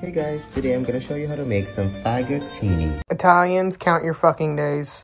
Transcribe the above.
Hey guys, today I'm gonna show you how to make some fagottini. Italians, count your fucking days.